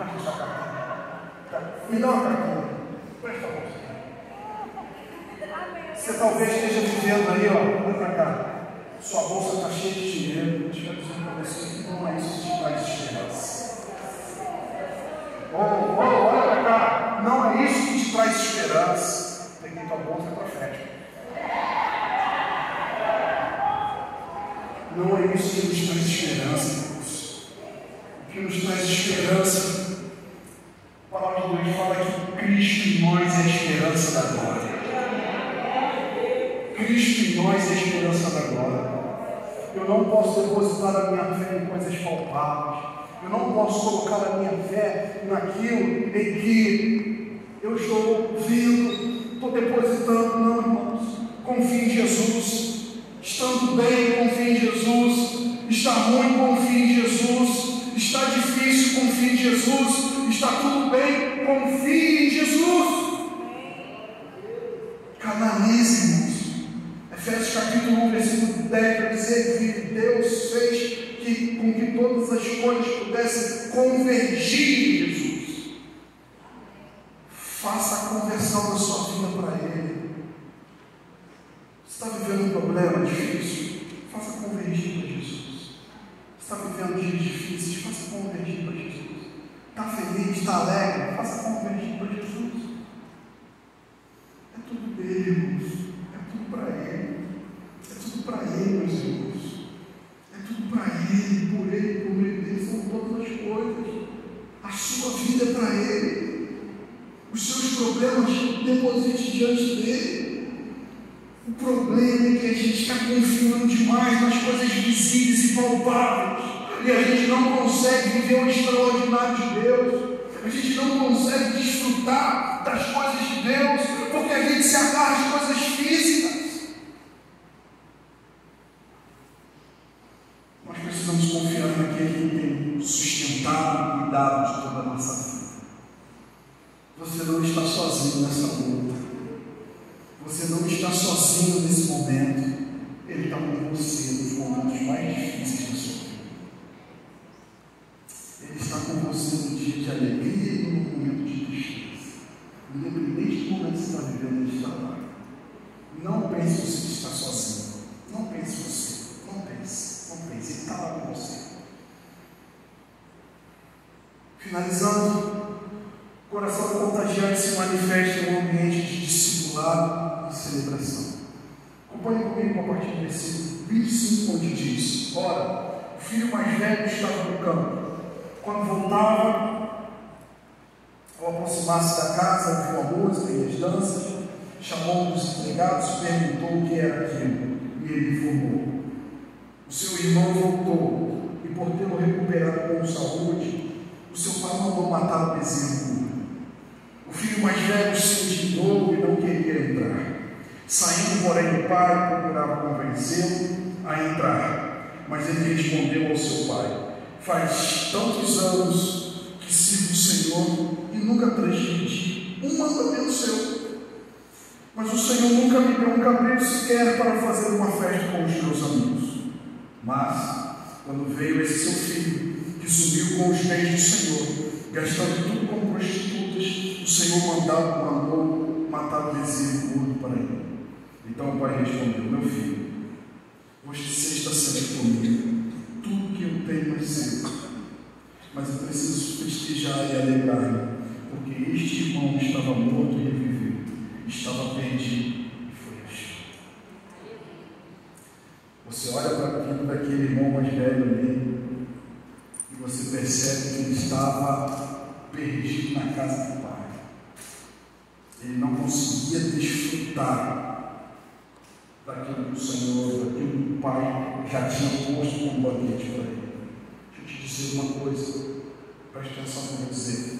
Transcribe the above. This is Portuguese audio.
presta essa carteira. Me dá uma carteira. Presta a bolsa. Você talvez esteja vivendo aí, ó, olha para cá. Sua bolsa está cheia de dinheiro. Eu quero dizer para você que não é isso que traz esperança. Oh, oh, olha para cá. Não é isso que te traz esperança. Peguei tua bolsa profética. Não é isso que nos traz esperança. O que nos traz esperança, de Deus fala que Cristo em nós é a esperança da glória. Cristo em nós é a esperança da glória. Eu não posso depositar a minha fé em coisas palpáveis. Eu não posso colocar a minha fé naquilo em que eu estou vendo, estou depositando. Não, irmãos. Confie em Jesus. Estando bem, confie em Jesus. Está ruim, confie em Jesus. Está difícil, confie em Jesus. Está tudo bem, confie em Jesus. Canalize, irmãos. Efésios capítulo 1, versículo 10, para dizer que Deus fez que, com que todas as coisas pudessem convergir em Jesus. Faça a conversão da sua vida para Ele. Você está vivendo um problema difícil? Faça convergir para Jesus. Você está vivendo dias difíceis? Faça convergir para Jesus. Está feliz? Está alegre? Faça convergir para Jesus. É tudo dele. É tudo para Ele. É tudo para Ele, meus irmãos. É tudo para Ele, por Ele, por meio dele. São todas as coisas. A sua vida é para Ele. Os seus problemas deposite diante dele. O problema é que a gente está confiando demais nas coisas visíveis e palpáveis. Consegue viver o extraordinário de Deus. A gente não consegue desfrutar das coisas de Deus, porque a gente se agarra às coisas físicas. Nós precisamos confiar naquele que tem sustentado e cuidado de toda a nossa vida. Você não está sozinho nessa luta. Você não está sozinho nesse momento. Ele está com você nos momentos mais difíceis da sua vida. Ele está com você no dia de alegria e no momento de tristeza. Independente do momento que você está vivendo, Ele está lá. Não pense você que está sozinho. Não pense você. Não pense. Não pense. Ele está lá com você. Finalizando, o coração contagiante se manifesta em um ambiente de discipulado e celebração. Acompanhe comigo a partir do versículo 25, onde diz: Ora, o filho mais velho estava no campo. Quando voltava, ao aproximar-se da casa, ouviu a música e as danças, chamou um dos empregados perguntou o que era aquilo. E ele informou. O seu irmão voltou, e por tê-lo recuperado com saúde, bezerro. O filho mais velho se indignou e não queria entrar. Saindo, porém, o pai procurava convencê-lo a entrar. Mas ele respondeu ao seu pai: Faz tantos anos que sirvo o Senhor e nunca transgredi um mandamento seu. Mas o Senhor nunca me deu um cabrito sequer para fazer uma festa com os meus amigos. Mas, quando veio esse seu filho, que subiu com os bens do Senhor, gastando tudo com prostitutas, o Senhor mandado, mandou matar o bezerro gordo para ele. Então o pai respondeu: Meu filho, você está sempre comigo, tudo que eu tenho é seu. Mas eu preciso festejar e alegrar-me, porque este irmão estava morto e reviveu, estava perdido e foi achado. Você olha para a vida daquele irmão mais velho ali, e você percebe que ele perdido na casa do pai. Ele não conseguia desfrutar daquilo que o Senhor, daquilo que o pai já tinha posto como banquete para ele. Deixa eu te dizer uma coisa, preste atenção no que eu vou dizer.